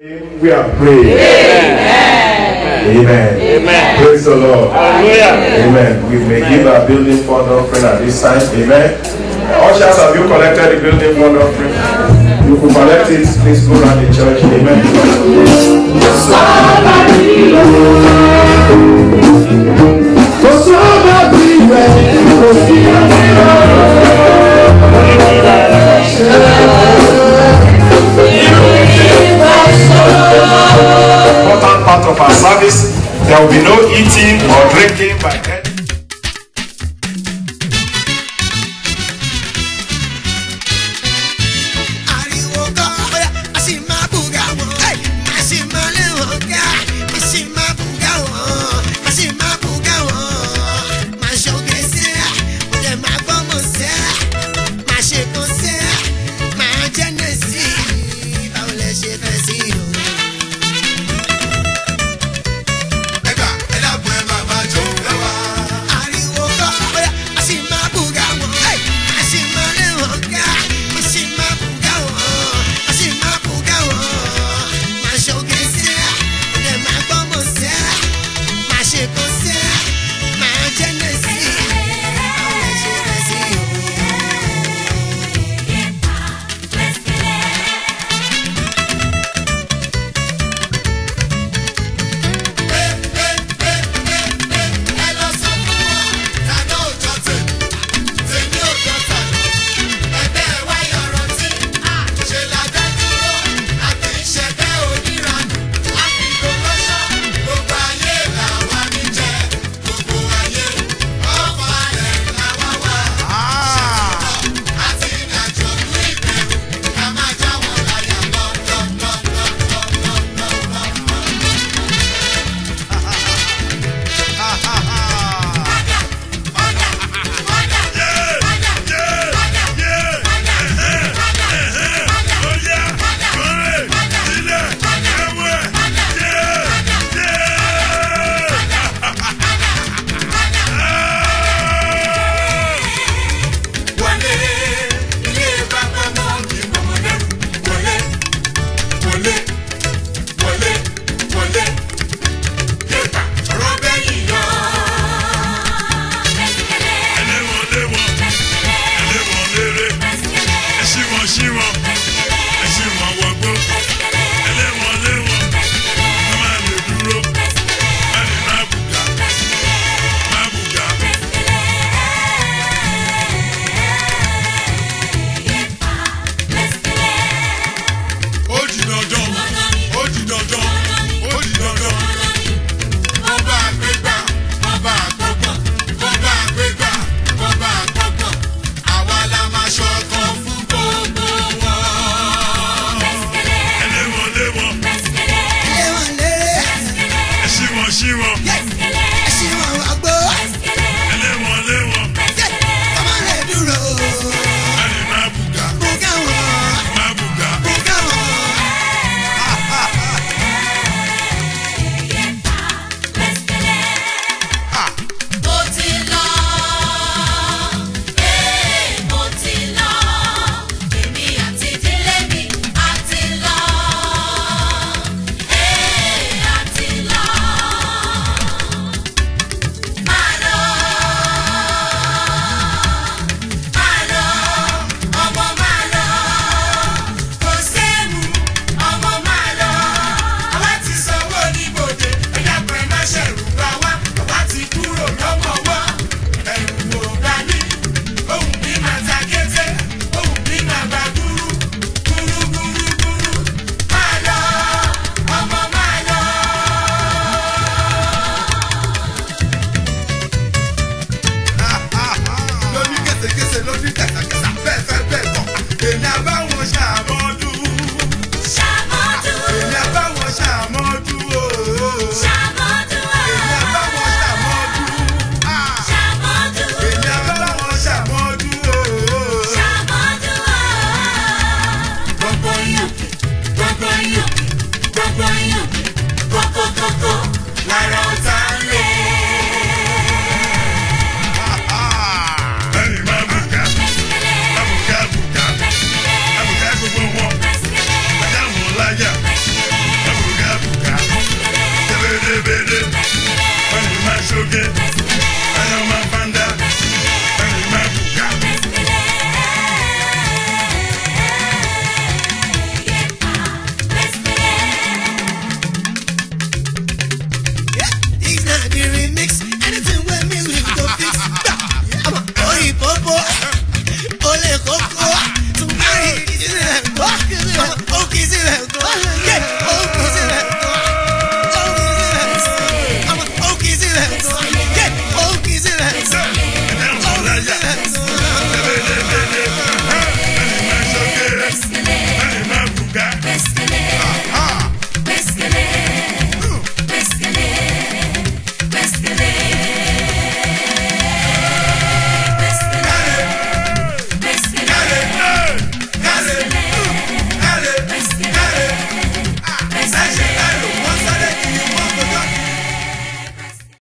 We are praying. Amen. Amen. Praise the Lord. Hallelujah. Amen. We may give our building fund offering at this time. Amen. Ushers, have you collected the building fund offering? You can collect it. Please go around the church. Amen. There will be no eating or drinking by any. minute.